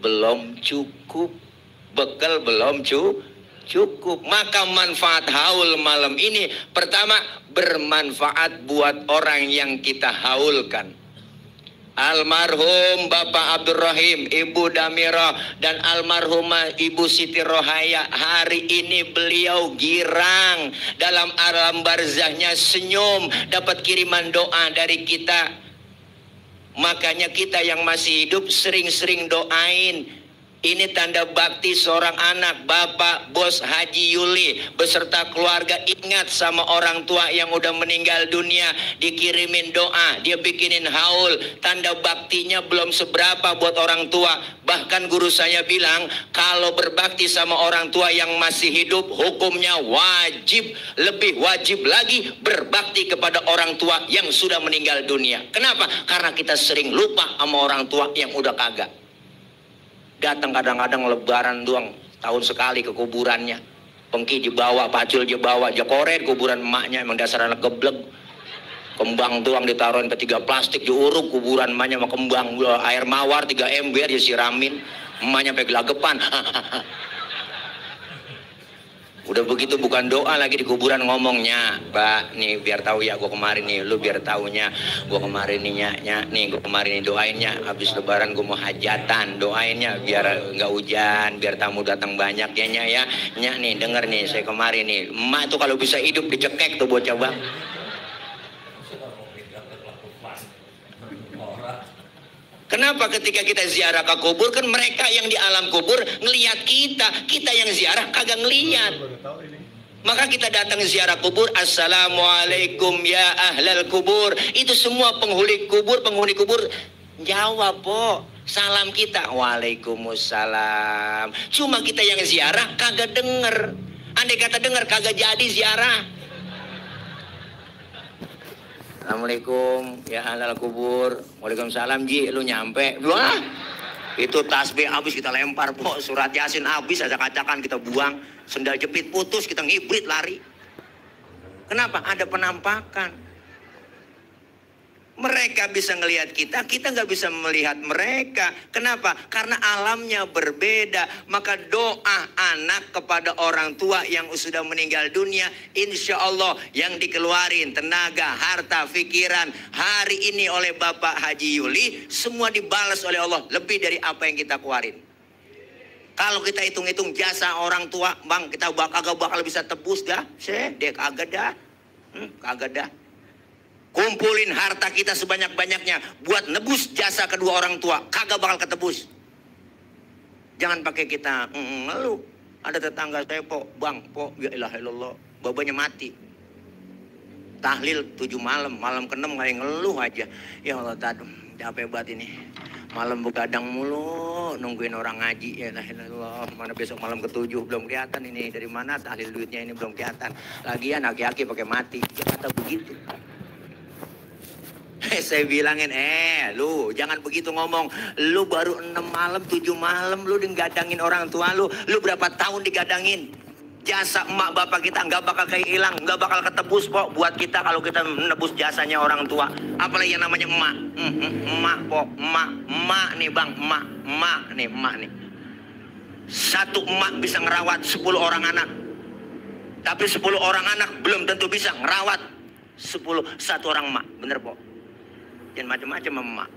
belum cukup. Bekal belum cu cukup. Maka manfaat haul malam ini pertama bermanfaat buat orang yang kita haulkan. Almarhum Bapak Abdurrahim, Ibu Damira dan almarhumah Ibu Siti Rohaya hari ini beliau girang dalam alam barzahnya senyum dapat kiriman doa dari kita. Makanya kita yang masih hidup sering-sering doain ini tanda bakti seorang anak, bapak, bos Haji Yuli beserta keluarga ingat sama orang tua yang udah meninggal dunia, dikirimin doa, dia bikinin haul, tanda baktinya belum seberapa buat orang tua. Bahkan guru saya bilang, kalau berbakti sama orang tua yang masih hidup, hukumnya wajib, lebih wajib lagi berbakti kepada orang tua yang sudah meninggal dunia. Kenapa? Karena kita sering lupa sama orang tua yang udah kagak datang kadang-kadang lebaran doang tahun sekali ke kuburannya. Pengki dibawa pacul dibawa jakoret kuburan emaknya emang dasar anak geblek. Kembang doang ditaruhin ke tiga plastik diuruk kuburan emaknya sama kembang. Air mawar tiga ember disiramin emaknya sampai gelagapan Udah begitu bukan doa lagi di kuburan ngomongnya, Pak. Nih biar tahu ya gue kemarin nih, lu biar taunya gue kemarin nih nya, nih gue kemarin nih doainnya habis lebaran gue mau hajatan, doainnya biar nggak hujan, biar tamu datang banyak ya nya ya. Nya nih denger nih saya kemarin nih, emak tuh kalau bisa hidup dicekek tuh bocah bang. Kenapa ketika kita ziarah ke kubur kan mereka yang di alam kubur ngelihat kita, kita yang ziarah kagak ngelihat. Maka kita datang ziarah kubur, Assalamualaikum ya ahlal kubur. Itu semua penghuni kubur, penghuni kubur jawab, po. Salam kita, Waalaikumsalam. Cuma kita yang ziarah kagak denger. Andai kata denger kagak jadi ziarah. Assalamualaikum. Ya halal kubur. Waalaikumsalam Ji. Lu nyampe. Wah! Itu tasbih habis kita lempar po surat yasin habis acak-acakan kita buang. Sendal jepit putus kita ngibrit lari. Kenapa? Ada penampakan mereka bisa melihat kita, kita nggak bisa melihat mereka. Kenapa? Karena alamnya berbeda. Maka doa anak kepada orang tua yang sudah meninggal dunia, insya Allah yang dikeluarin tenaga, harta, pikiran hari ini oleh Bapak Haji Yuli, semua dibalas oleh Allah lebih dari apa yang kita keluarin. Kalau kita hitung-hitung jasa orang tua, bang kita bakal bakal bisa tebus dah, sih, dia kagak dah, hmm, kagak dah. Kumpulin harta kita sebanyak-banyaknya buat nebus jasa kedua orang tua, kagak bakal ketebus. Jangan pakai kita ngeluh. Ada tetangga saya, po, bang, po, ya ilah ilallah, babanya mati. Tahlil tujuh malam, malam keenam kayak ngeluh aja. Ya Allah, tadu, capek banget ini. Malam begadang mulu, nungguin orang ngaji. Ya ilah mana besok malam ketujuh belum kelihatan ini dari mana tahlil duitnya ini belum kelihatan. Lagian aki-aki pakai mati. Kata begitu. Saya bilangin, eh lu jangan begitu ngomong. Lu baru enam malam, tujuh malam lu digadangin orang tua lu. Lu berapa tahun digadangin? Jasa emak bapak kita nggak bakal kayak hilang, nggak bakal ketebus kok buat kita kalau kita menebus jasanya orang tua. Apalagi yang namanya emak, hmm, hmm, emak kok, emak, emak nih bang, emak, emak nih, emak nih. Satu emak bisa ngerawat sepuluh orang anak. Tapi sepuluh orang anak belum tentu bisa ngerawat sepuluh satu orang emak, bener kok dan macam-macam emak.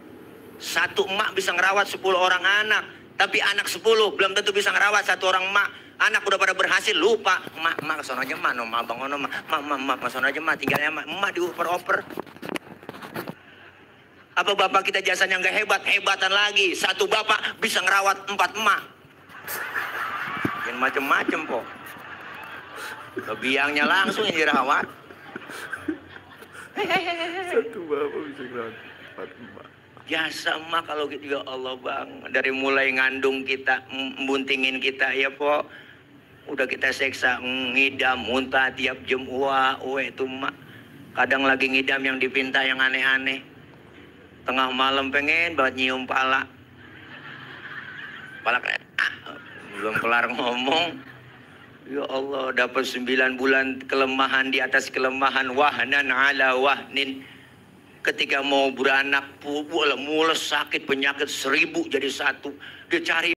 Satu emak bisa ngerawat 10 orang anak, tapi anak 10 belum tentu bisa ngerawat satu orang emak. Anak udah pada berhasil lupa, emak emak ke sana aja emak, no, abang ono emak, emak emak emak ke sana aja emak, tinggalnya emak, emak dioper-oper. Apa bapak kita jasanya nggak hebat, hebatan lagi. Satu bapak bisa ngerawat empat emak. Yang macam-macam kok. Kebiangnya langsung yang dirawat. Satu bapak bisa ngerawat Jasa emak kalau gitu. Ya Allah bang. Dari mulai ngandung kita Mbuntingin kita ya po. Udah kita seksa Ngidam muntah tiap jam Wah uwe itu emak Kadang lagi ngidam yang dipinta yang aneh-aneh. Tengah malam pengen banget nyium pala. Pala Belum kelar ngomong. Ya Allah dapat sembilan bulan kelemahan di atas kelemahan. Wahnan ala wahnin ketika mau beranak mules sakit penyakit seribu jadi satu. Dia cari